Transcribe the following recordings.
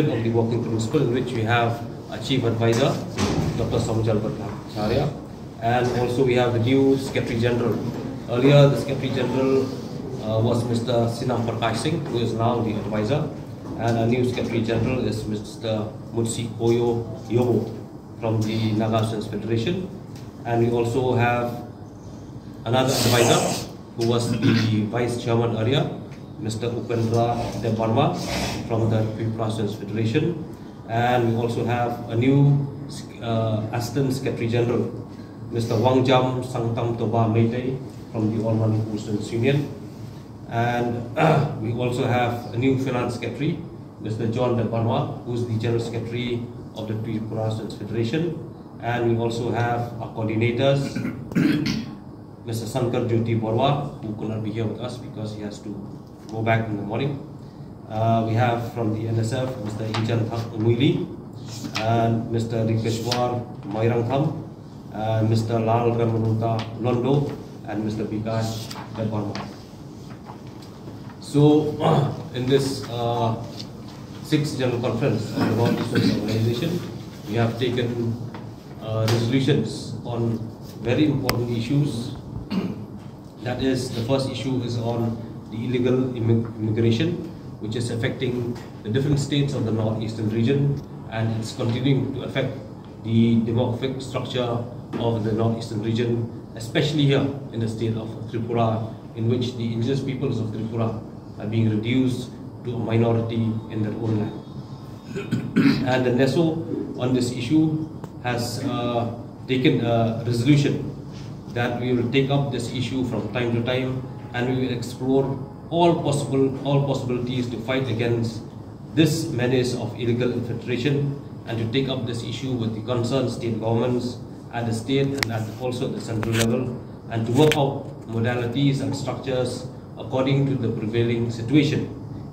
of the working principle in which we have a chief advisor, Dr. Samujjal Bhattacharya, and also we have the new Secretary General. Earlier, the Secretary General uh, was Mr. Sinam Prakash Singh, who is now the advisor, and our new Secretary General is Mr. Mutsi Koyo Yobo from the Naga Students Federation, and we also have another advisor who was the Vice Chairman earlier, Mr. Upendra Debbarma from the Students Federation. And we also have a new uh, Assistant Secretary General, Mr. Wang Jam Sangtam Toba Meitei from the All Manipur Students Union. And uh, we also have a new Finance Secretary, Mr. John Debbarma, who is the General Secretary of the Tripura Students Federation. And we also have our coordinators, Mr. Sankar Jyoti Borwa, who could not be here with us because he has to go back in the morning. Uh, we have from the NSF Mr. Ijan Muili and Mr. Rikeshwar Mairangtham, and Mr. Lal Ramanuta Londo, and Mr. Bikash Debbarma. So, in this uh, sixth general conference of the North Eastern Organization, we have taken uh, resolutions on very important issues. That is, the first issue is on the illegal immigration, which is affecting the different states of the northeastern region, and it's continuing to affect the demographic structure of the northeastern region, especially here in the state of Tripura, in which the indigenous peoples of Tripura are being reduced to a minority in their own land. and the NESO on this issue has uh, taken a resolution that we will take up this issue from time to time and we will explore all possible all possibilities to fight against this menace of illegal infiltration and to take up this issue with the concerned state governments at the state and at also at the central level and to work out modalities and structures according to the prevailing situation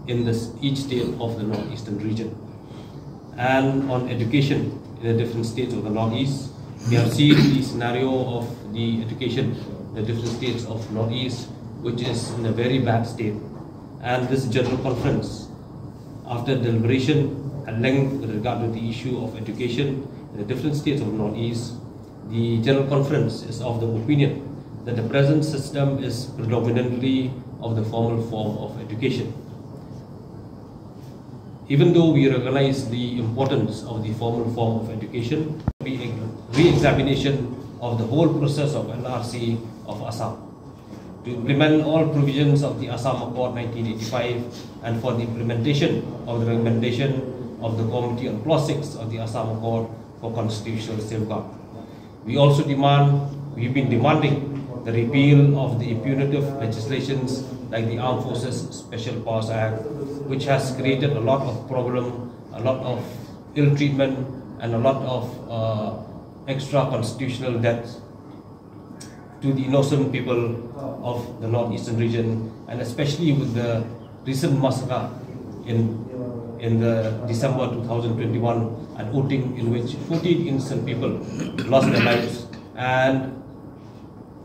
in this, each state of the northeastern region. And on education in the different states of the northeast, we have seen the scenario of the education in the different states of northeast which is in a very bad state. And this general conference, after deliberation at length with regard to the issue of education in the different states of the Northeast, the general conference is of the opinion that the present system is predominantly of the formal form of education. Even though we recognize the importance of the formal form of education, re-examination of the whole process of NRC of Assam to implement all provisions of the Assam Accord 1985 and for the implementation of the recommendation of the Committee on Clause 6 of the Assam Accord for constitutional safeguard. We also demand, we've been demanding the repeal of the punitive legislations like the Armed Forces Special Powers Act, which has created a lot of problem, a lot of ill treatment, and a lot of uh, extra constitutional debt to the innocent people of the northeastern region, and especially with the recent massacre in in the December 2021 at Oting, in which 14 innocent people lost their lives, and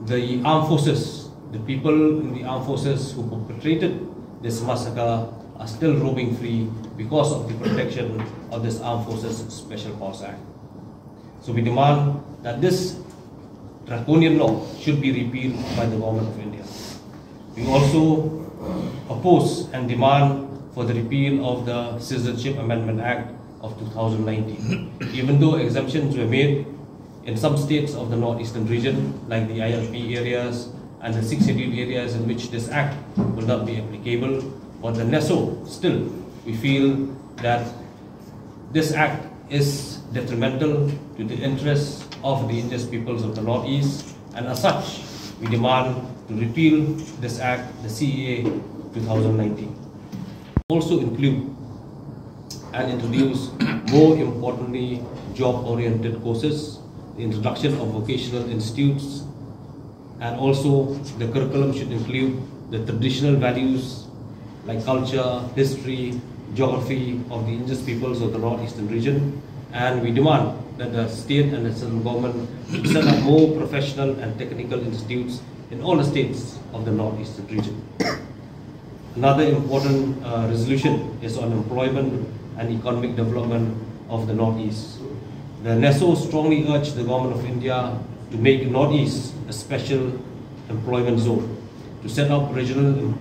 the armed forces, the people in the armed forces who perpetrated this massacre are still roaming free because of the protection of this Armed Forces Special Powers Act. So we demand that this draconian law should be repealed by the government of India. We also oppose and demand for the repeal of the Citizenship Amendment Act of 2019. Even though exemptions were made in some states of the northeastern region, like the ILP areas and the six scheduled areas in which this act will not be applicable, but the NESO, still, we feel that this act is detrimental to the interests of the indigenous peoples of the Northeast, and as such, we demand to repeal this act, the CAA 2019. Also include and introduce, more importantly, job-oriented courses, the introduction of vocational institutes, and also the curriculum should include the traditional values like culture, history, geography of the indigenous peoples of the northeastern region, and we demand that the state and the central government set up more professional and technical institutes in all the states of the northeastern region. Another important uh, resolution is on employment and economic development of the Northeast. The NESO strongly urged the Government of India to make the Northeast a special employment zone, to set up regional,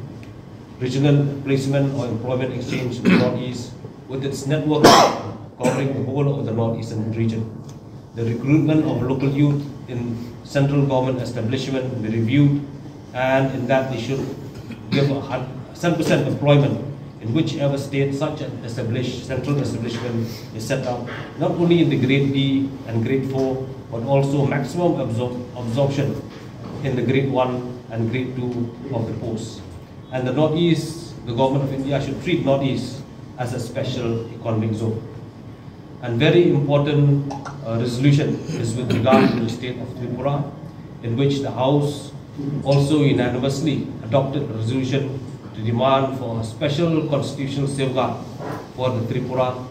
regional placement or employment exchange in the Northeast with its network covering the whole of the Northeastern region. The recruitment of local youth in central government establishment be reviewed and in that they should give a 100% employment in whichever state such an established central establishment is set up, not only in the grade B and grade 4, but also maximum absor absorption in the grade 1 and grade 2 of the posts. And the Northeast, the government of India should treat Northeast as a special economic zone. And very important uh, resolution is with regard to the state of Tripura, in which the House also unanimously adopted a resolution to demand for a special constitutional safeguard for the Tripura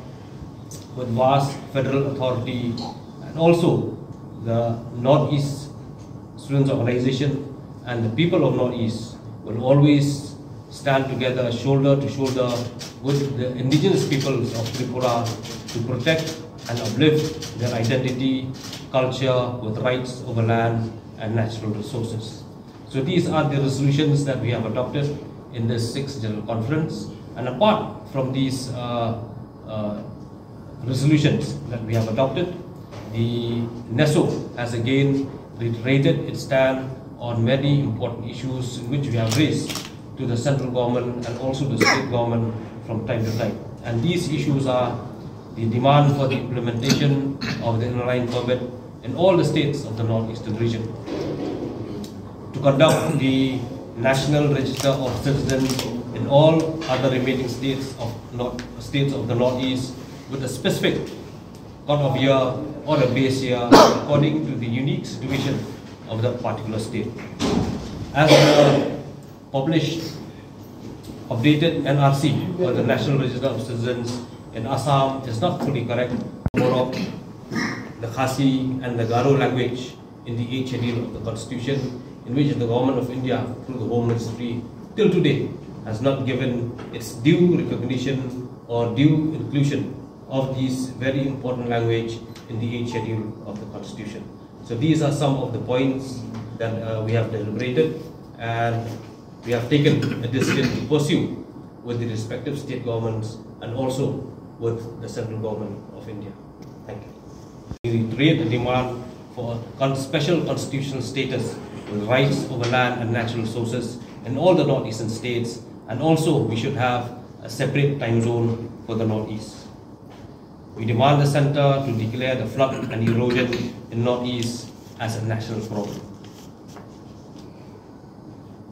with vast federal authority and also the Northeast Students Organization and the people of Northeast will always stand together shoulder to shoulder with the indigenous peoples of Tripura to protect and uplift their identity, culture with rights over land and natural resources. So these are the resolutions that we have adopted in this sixth general conference. And apart from these uh, uh, resolutions that we have adopted, the NESO has again reiterated its stand on many important issues in which we have raised to the central government and also the state government from time to time. And these issues are the demand for the implementation of the inner line permit in all the states of the northeastern region, to conduct the National Register of Citizens in all other remaining states of north, states of the Northeast with a specific cut of year or a base year according to the unique situation of that particular state. As the published updated NRC or the National Register of Citizens in Assam is not fully correct. More of the Khasi and the Garo language in the 8th schedule of the Constitution in which the government of India, through the Home Ministry, till today has not given its due recognition or due inclusion of these very important language in the 8th schedule of the Constitution. So these are some of the points that uh, we have deliberated and we have taken a decision to pursue with the respective state governments and also with the central government of India. Thank you. We reiterate the demand for special constitutional status with rights over land and natural resources in all the northeastern states and also we should have a separate time zone for the northeast. We demand the center to declare the flood and erosion in northeast as a national problem.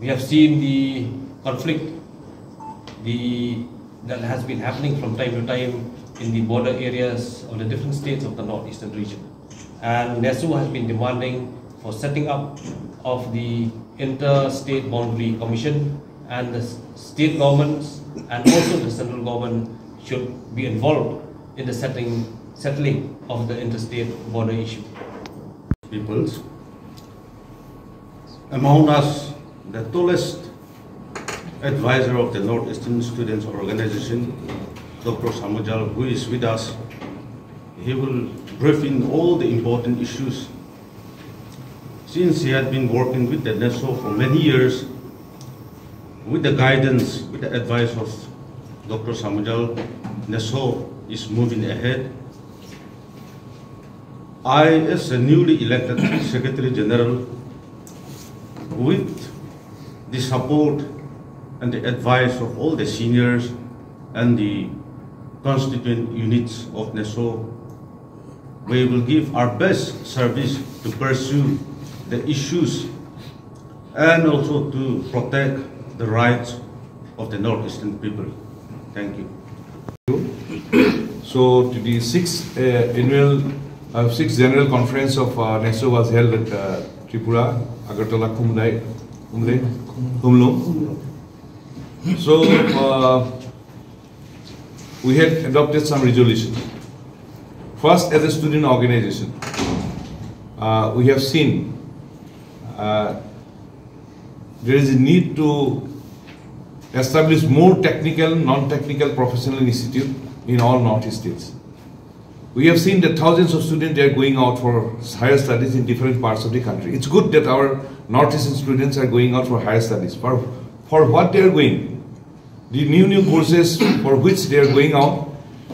We have seen the conflict the, that has been happening from time to time in the border areas of the different states of the northeastern region. And NESO has been demanding for setting up of the Interstate Boundary Commission and the state governments and also the central government should be involved in the setting, settling of the interstate border issue. Peoples. Among us, the tallest advisor of the Northeastern Students Organization, Dr. Samujjal, who is with us, he will brief in all the important issues since he had been working with the NESO for many years, with the guidance, with the advice of Dr. Samujjal, NESO is moving ahead. I, as a newly elected Secretary General, with the support and the advice of all the seniors and the constituent units of NESO, we will give our best service to pursue the issues and also to protect the rights of the Northeastern people. Thank you. So the sixth uh, annual, uh, sixth general conference of uh, NESO was held at uh, Tripura, Agartala, Kumlai, Kumlung. So uh, we had adopted some resolutions. First, as a student organization, uh, we have seen uh, there is a need to establish more technical, non-technical professional institute in all northeast states. We have seen that thousands of students are going out for higher studies in different parts of the country. It's good that our northeastern students are going out for higher studies. For, for what they are going, the new new courses for which they are going out,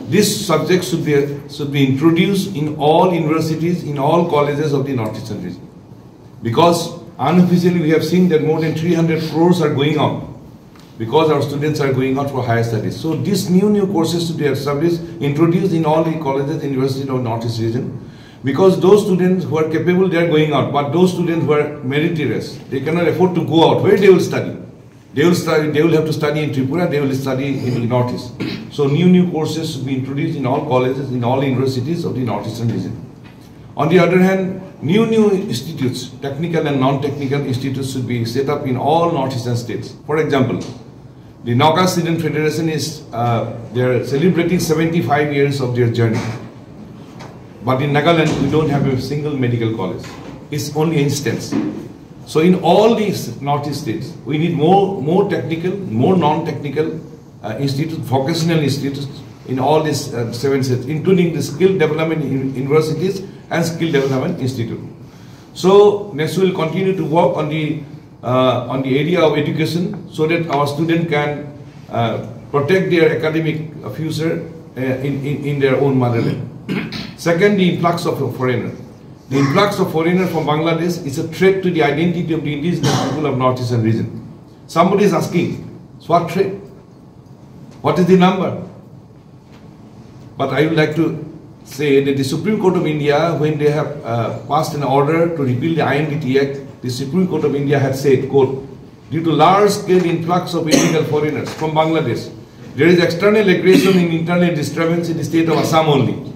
this subject should be should be introduced in all universities, in all colleges of the northeastern region. Because unofficially we have seen that more than 300 crores are going out because our students are going out for higher studies. So these new new courses to be established, introduced in all the colleges, universities of the Northeast region. Because those students who are capable, they are going out. But those students who are meritorious, they cannot afford to go out. Where they will study? They will study. They will have to study in Tripura. They will study in the Northeast. So new new courses should be introduced in all colleges, in all universities of the Northeastern region. On the other hand, new new institutes, technical and non-technical institutes should be set up in all northeastern states. For example, the Naga Student Federation is, uh, they are celebrating 75 years of their journey. But in Nagaland, we don't have a single medical college. It's only instance. So in all these northeast states, we need more, more technical, more non-technical uh, institutes, vocational institutes in all these uh, seven states, including the skill development universities and skill development institute. So next we will continue to work on the on the area of education so that our student can uh, protect their academic future uh, in, in, in their own motherland. Second, the influx of foreigners. The influx of foreigners from Bangladesh is a threat to the identity of the indigenous people of northeastern region. Somebody is asking, so what threat? What is the number? But I would like to say that the Supreme Court of India, when they have uh, passed an order to repeal the IMDT Act, the Supreme Court of India had said, quote, due to large-scale influx of illegal foreigners from Bangladesh, there is external aggression and internal disturbance in the state of Assam only.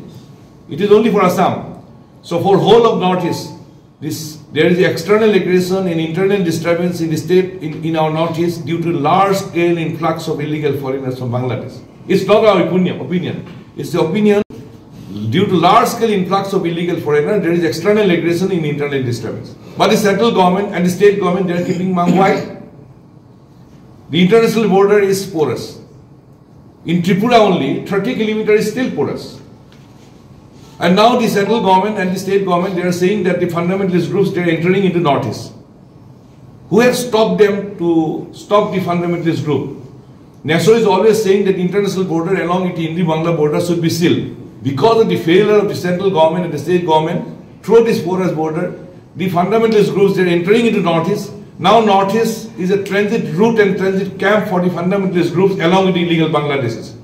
It is only for Assam. So for whole of Northeast, this, there is external aggression and internal disturbance in the state, in, in our Northeast due to large-scale influx of illegal foreigners from Bangladesh. It's not our opinion, opinion. It's the opinion due to large-scale influx of illegal foreigners, there is external aggression in internal disturbance. But the central government and the state government, they are keeping mum white. The international border is porous. In Tripura only, 30 kilometers is still porous. And now the central government and the state government, they are saying that the fundamentalist groups, they are entering into Northeast. Who has stopped them to stop the fundamentalist group? NESO is always saying that the international border along the Indo-Bangla border should be sealed. Because of the failure of the central government and the state government through this porous border, the fundamentalist groups are entering into Northeast. Now Northeast is a transit route and transit camp for the fundamentalist groups along with the illegal Bangladeshis.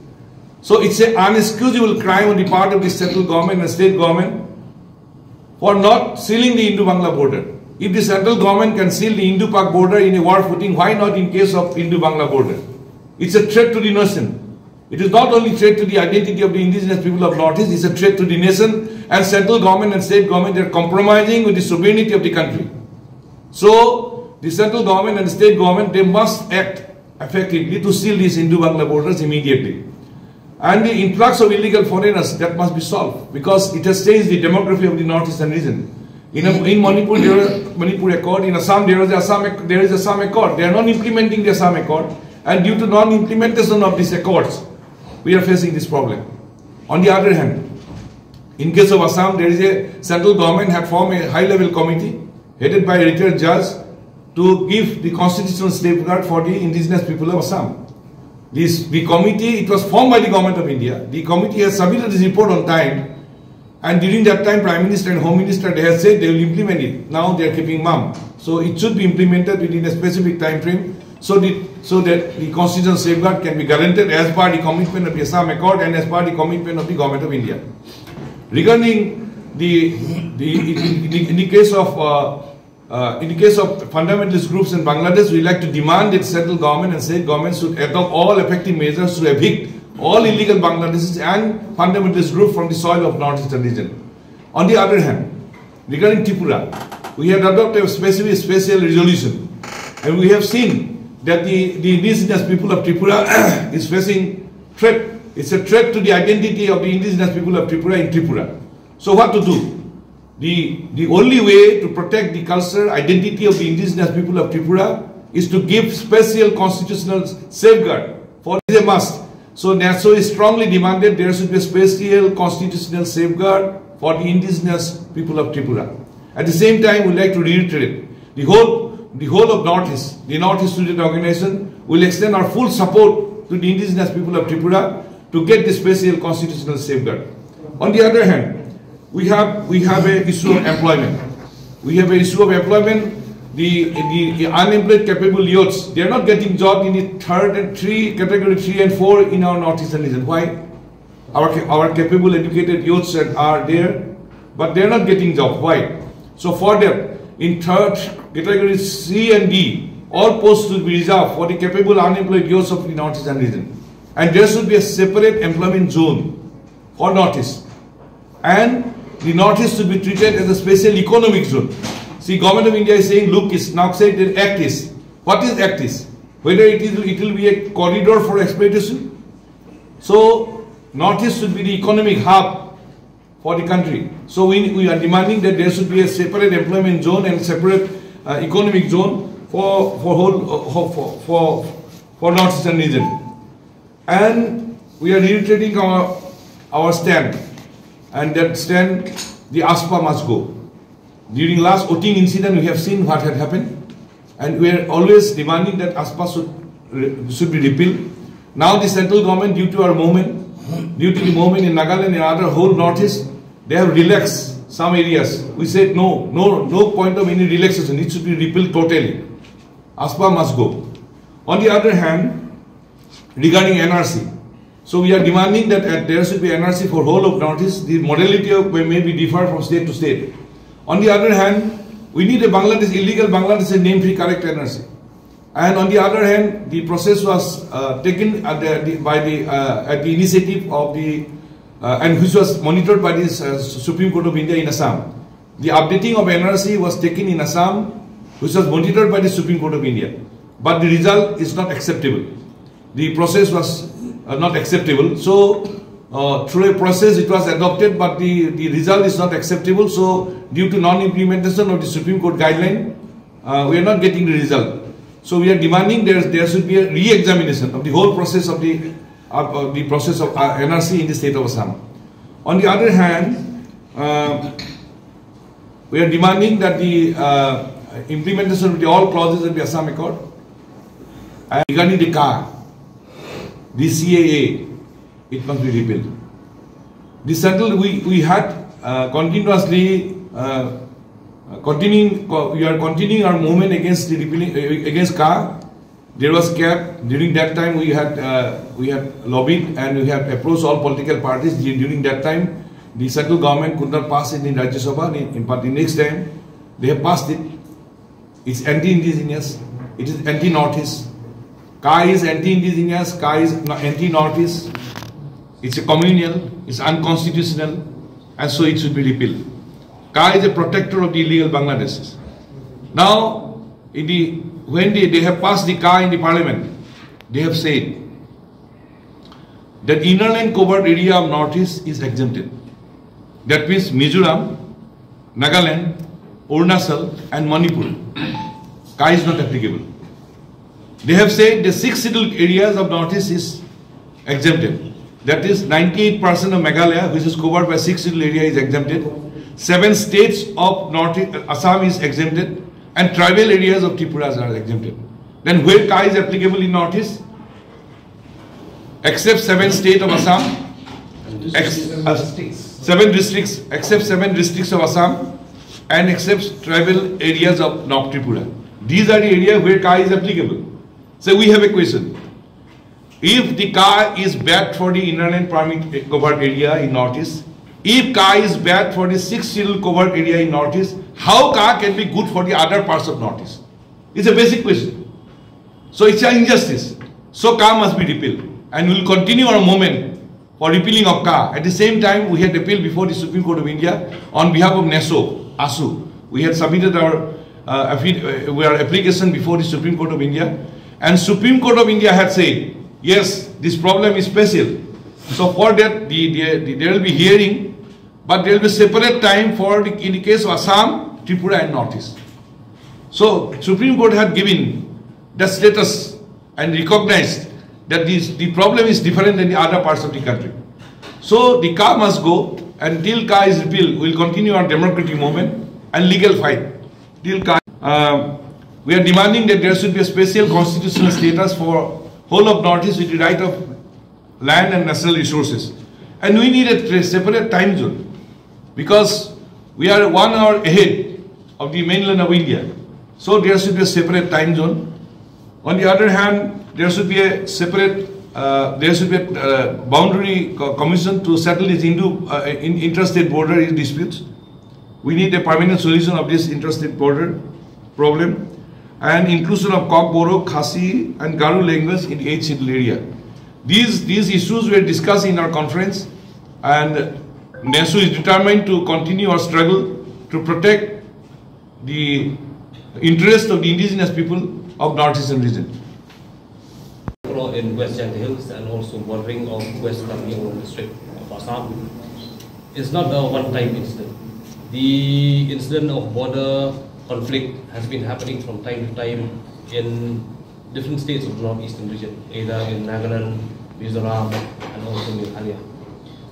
So it's an unexcusable crime on the part of the central government and state government for not sealing the Indo-Bangla border. If the central government can seal the Indo-Pak border in a war footing, why not in case of Indo-Bangla border? It's a threat to the nation. It is not only a threat to the identity of the indigenous people of Northeast, it's a threat to the nation and central government and state government. They are compromising with the sovereignty of the country. So, the central government and state government, they must act effectively to seal these Indo-Bangla borders immediately. And the influx of illegal foreigners, that must be solved because it has changed the demography of the northeastern region. In, a, in Manipur, there is Manipur Accord. In Assam, there is Assam, there is Assam Accord. They are not implementing the Assam Accord. And due to non-implementation of these accords, we are facing this problem. On the other hand, in case of Assam, there is a central government had formed a high-level committee headed by a retired judge to give the constitutional safeguard for the indigenous people of Assam. This, the committee, it was formed by the government of India. The committee has submitted this report on time and during that time, Prime Minister and Home Minister, they have said they will implement it. Now they are keeping mum. So it should be implemented within a specific time frame so, the, so that the constitutional safeguard can be guaranteed as per the commitment of the Assam Accord and as per the commitment of the Government of India. Regarding the, the, in, in, the case of uh, uh, in the case of fundamentalist groups in Bangladesh, we like to demand that central government and state governments should adopt all effective measures to evict all illegal Bangladeshis and fundamentalist groups from the soil of northeastern region. On the other hand, regarding Tripura, we have adopted a specific special resolution and we have seen that the, the indigenous people of Tripura is facing threat. It's a threat to the identity of the indigenous people of Tripura in Tripura. So what to do? The, the only way to protect the culture, identity of the indigenous people of Tripura is to give special constitutional safeguard for a must. So NESO is strongly demanded there should be a special constitutional safeguard for the indigenous people of Tripura. At the same time, we'd like to reiterate the whole, the whole of Northeast, the Northeast Student Organization will extend our full support to the indigenous people of Tripura to get the special constitutional safeguard. On the other hand, we have we have a issue of employment. We have an issue of employment. The, the, the unemployed capable youths, they are not getting job in the third and three, category three and four in our northeastern region. Why? Our, our capable educated youths are there, but they are not getting job. Why? So for them, in third category C and D, all posts will be reserved for the capable unemployed youths of the northeastern region. And there should be a separate employment zone for northeast. And the northeast should be treated as a special economic zone. See, government of India is saying, look, it's now said that act is. What is act is? Whether it is it will be a corridor for exploitation. So northeast should be the economic hub for the country. So we, we are demanding that there should be a separate employment zone and separate uh, economic zone for for whole uh, for for for northeastern region. And we are reiterating our our stand, and that stand the AFSPA must go. During last Oting incident, we have seen what had happened, and we are always demanding that AFSPA should, should be repealed. Now the central government, due to our movement, due to the movement in Nagaland and other whole northeast, they have relaxed some areas. We said no, no, no point of any relaxation. It should be repealed totally. AFSPA must go. On the other hand, regarding NRC, so we are demanding that there should be NRC for whole of northeast. The modality of may be different from state to state. On the other hand, we need a Bangladesh, illegal Bangladesh name-free correct NRC. And on the other hand, the process was uh, taken the, the, by the uh, at the initiative of the uh, and which was monitored by the uh, Supreme Court of India in Assam. The updating of NRC was taken in Assam, which was monitored by the Supreme Court of India. But the result is not acceptable. The process was uh, not acceptable. So uh, through a process it was adopted but the, the result is not acceptable so due to non-implementation of the Supreme Court guideline uh, we are not getting the result. So we are demanding there, there should be a re-examination of the whole process of the, uh, the process of uh, NRC in the state of Assam. On the other hand, uh, we are demanding that the implementation of the all clauses of the Assam Accord and regarding the CAA, the CAA, it must be repealed. The central, we, we had uh, continuously uh, continuing, we are continuing our movement against the uh, against CAA. There was CAB during that time. We had uh, we had lobbied and we had approached all political parties during that time. The central government could not pass it in Rajya Sabha, but the next time they have passed it. It's anti-indigenous. It is anti-northeast. CAA is anti-indigenous. CAA is anti-northeast. It's a communal, it's unconstitutional, and so it should be repealed. CAA is a protector of the illegal Bangladeshis. Now, in the, when they, they have passed the CAA in the parliament, they have said that inner covered area of northeast is exempted. That means Mizoram, Nagaland, Arunachal and Manipur. CAA is not applicable. They have said the six settled areas of northeast is exempted. That is 98% of Meghalaya, which is covered by six civil area is exempted. Seven states of North Assam is exempted and tribal areas of Tripura are exempted. Then where CAA is applicable in Northeast? Except seven states of Assam, ex, uh, seven districts, except seven districts of Assam and except tribal areas of North Tripura. These are the areas where CAA is applicable. So we have a question. If the CAA is bad for the inland permit covered area in northeast, if CAA is bad for the six schedule covered area in northeast, how CAA can be good for the other parts of northeast? It's a basic question. So it's an injustice. So CAA must be repealed. And we'll continue our movement for repealing of CAA. At the same time, we had appealed before the Supreme Court of India on behalf of NESO, ASU. We had submitted our, uh, uh our application before the Supreme Court of India. And Supreme Court of India had said yes, this problem is special. So for that, the, the, the, there will be hearing, but there will be separate time for in the case of Assam, Tripura and Northeast. So Supreme Court had given the status and recognized that this, the problem is different than the other parts of the country. So the CAA must go and till CAA is repealed, we'll continue our democratic movement and legal fight. Till CAA, uh, we are demanding that there should be a special constitutional status for whole of Northeast with the right of land and natural resources. And we need a separate time zone because we are one hour ahead of the mainland of India. So there should be a separate time zone. On the other hand, there should be a separate, uh, there should be a uh, boundary co commission to settle these Hindu uh, in interstate border disputes. We need a permanent solution of this interstate border problem and inclusion of Kok, Khasi and Garo language in eight schedule area. These, these issues were discussed in our conference and NESO is determined to continue our struggle to protect the interest of the indigenous people of Northeastern region. In West Hills and also bordering of West Karbi district of Assam is not a one-time incident. The incident of border conflict has been happening from time to time in different states of the northeastern region, either in Nagaland, Mizoram, and also Meghalaya.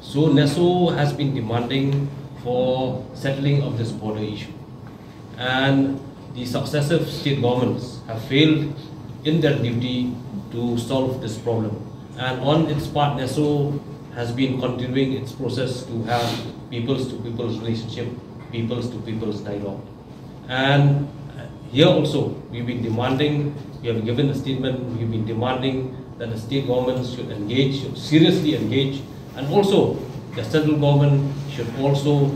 So NESO has been demanding for settling of this border issue. And the successive state governments have failed in their duty to solve this problem. And on its part, NESO has been continuing its process to have peoples to peoples relationship, peoples to peoples dialogue. And uh, here also, we've been demanding, we have given a statement, we've been demanding that the state governments should engage, should seriously engage, and also the central government should also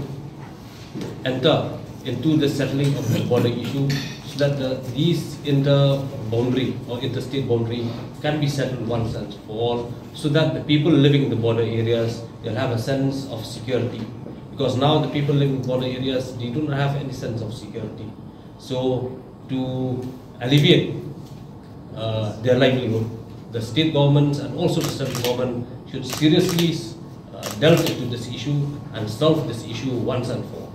enter into the settling of the border issue so that the, these inter-boundary or interstate boundary can be settled once and for all so that the people living in the border areas will have a sense of security. Because now the people living in border areas they do not have any sense of security. So to alleviate uh, their livelihood the state governments and also the central government should seriously uh, delve into this issue and solve this issue once and for all